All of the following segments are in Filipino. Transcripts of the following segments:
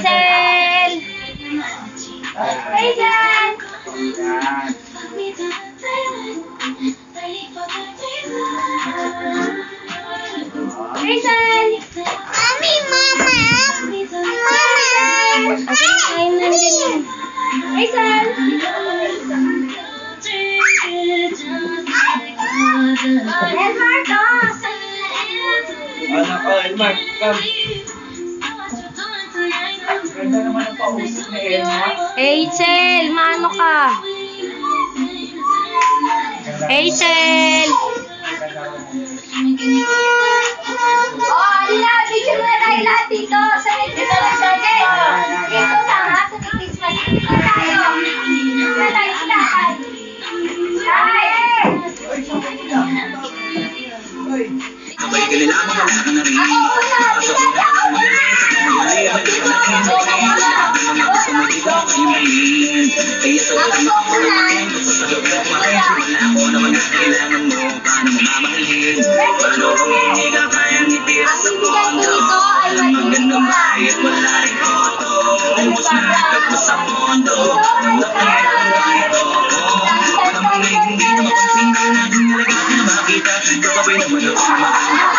Hazel! Hazel! Hazel! Mami, mama. Mama. Okay, kain na din. Hazel! Yes, Marcos! Anak ko, Elmar, come. Ganda naman ang pausap ni Elma. Hazel, maano ka? Hazel! Oh, sa buhay mo Ako naman ang kailangan mo Paano mamahalin Paano kung hindi ka kayang itira sa kondo Alam mo na agad mo sa kondo Tanggap na lang ito Walang mga hindi na mapansin Ka na dinalaga ka na makita Gagawin naman na makakita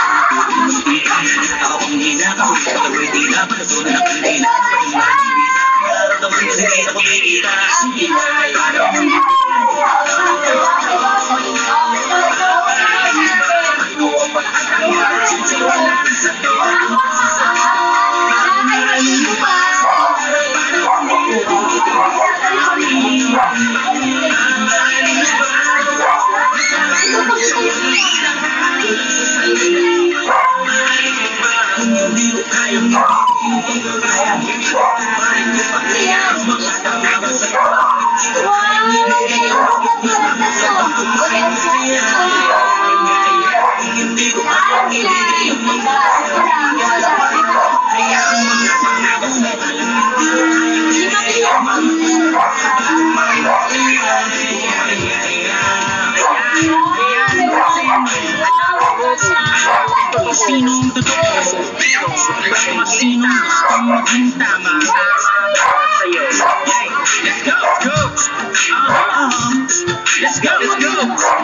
cuando me necesitas, no. sinong totoo Basta pag sinong gustong maging tama Para sa'yo Let's go! Let's go! Uh, uh, let's go! Let's go!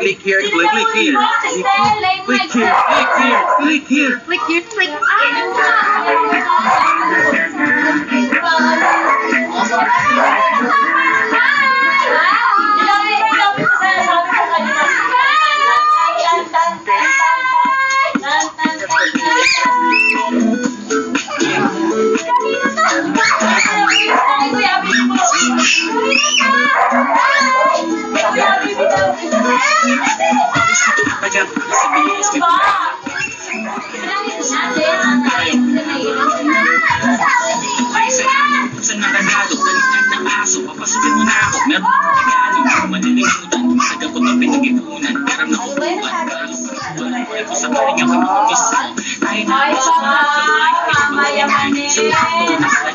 Click here, click here, click here, click here, click here, click here, click here, click Ayan, Sa nakagalog, balikan ng aso, papasukin mo na ako. Meron akong tagalog, manilimutan, nagapot ang pinag-ipunan, meron na upuan. Walang buhay ko sa maling ako ng umisan. Kahit ako, mayaman eh.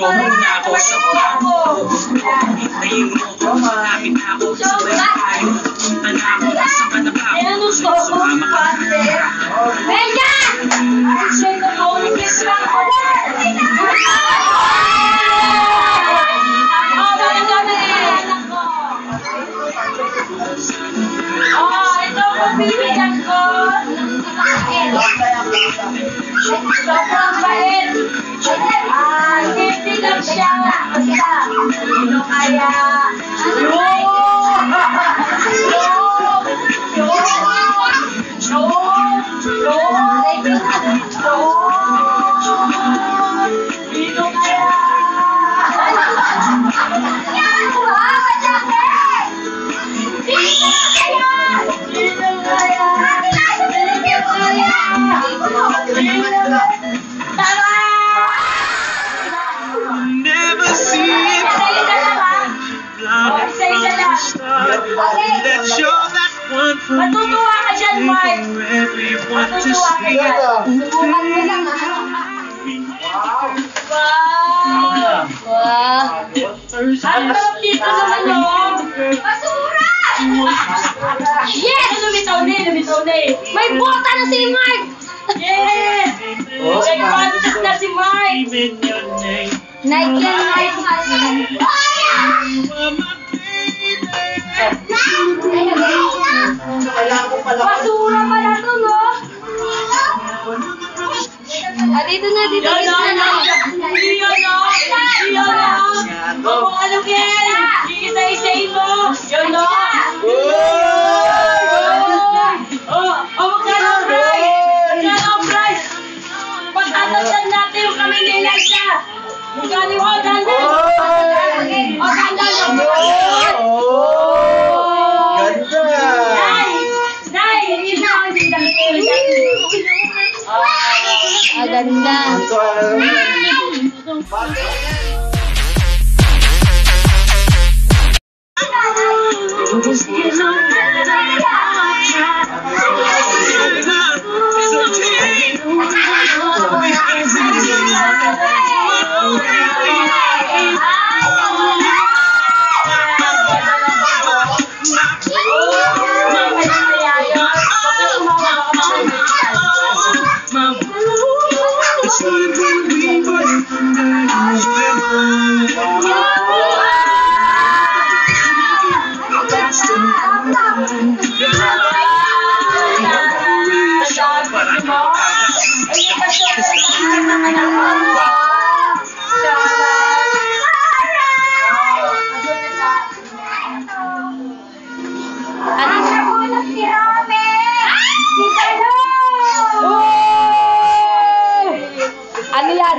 Nagro muna ako sa plano Ayun mo, lumapit ako. Sa Matutuwa ka dyan, Mark. For everyone to Matutuwa ka dyan. Subukan mo lang, ha? Wow! Wow. Ang sarap dito naman, no? Yes! Lumitaw na eh, lumitaw na. May bota na si Mike! Yes! Oh, May contest na si Mike! Nike and Mike. Basura pala to, no? Ah, dito na, dito na. Dito na, dito na. Dito na. Dito na. Dito na. Dito na. Dito na. Dito na. Dito na. Pag-atatan natin yung kami ni Elijah! Magkano yung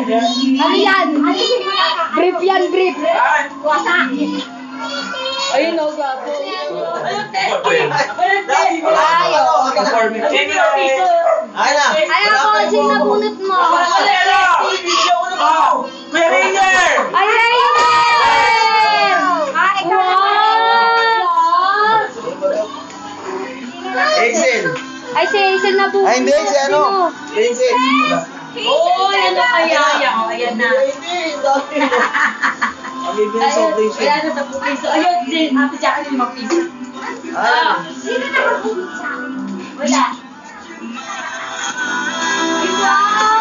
Ano yan? Brief yan, brief. Wasa. Ayun o, gago. Ayun, te. Ayaw. Ayaw. Ayaw ko, oh. mo. Meringer! Ayan! Exit! Ay, si Hazel na bumili. Ay, hindi, si ano? Hazel. Uy, ano kaya? Oh, ayan na. Baby, dami mo. Ang bibili sa Ayun, operation. ayan na sa piso. Ayun, Jane, Ate Jacqueline, mag piso. Ah, Ah, Sino na Wala. Wow!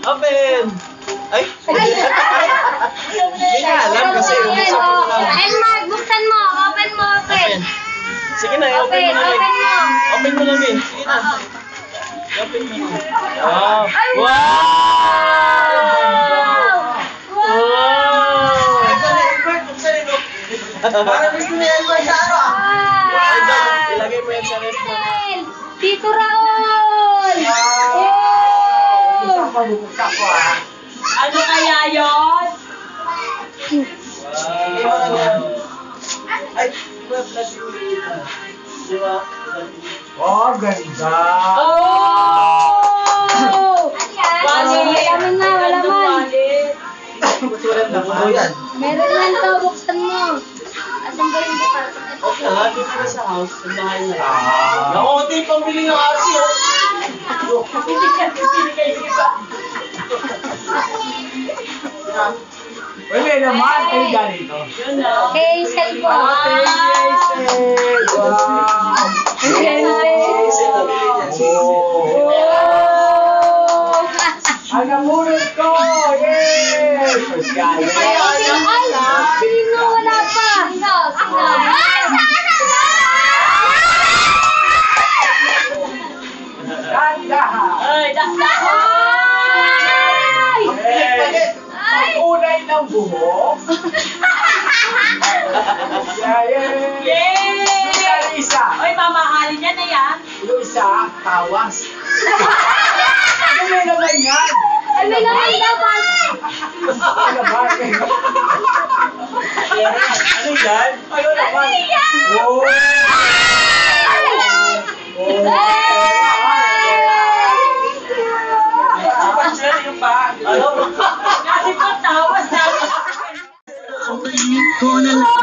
Open! Ay! Hindi nga alam kasi buksan ko lang. Ayun, Mark, buksan mo. Open mo, open. Sige na, Open, mo na open rin. mo. Open mo na rin. Sige na. I-open mo na. Wow! Ay, Wow! Wow! Para gusto mo yan, Boy Wow! Ay? Oh, ganda. Oh! Wallet. Wala man na, wala man. Sulat na po yan. Meron lang to, buksan mo. Asan ba yung bukas? Okay lang, dito na sa house. Sa bahay na. Naku, hindi pambili ng RC oh. Hindi ka binigay iba. Wala naman, ay ganito. Na. Okay, cellphone. Wow. Niya. Oh. Ang namunod ko! Yay! First guy. Ay, sino? Ng buhok. Yeah, yeah. Yay! Yung isa, Oy, mamahalin niya na yan. yung isa, tawas. Ano may naman yan? Ay, may naman dapat. Ano ba? Ano yan? Ano naman? Oh! Oh! Amen.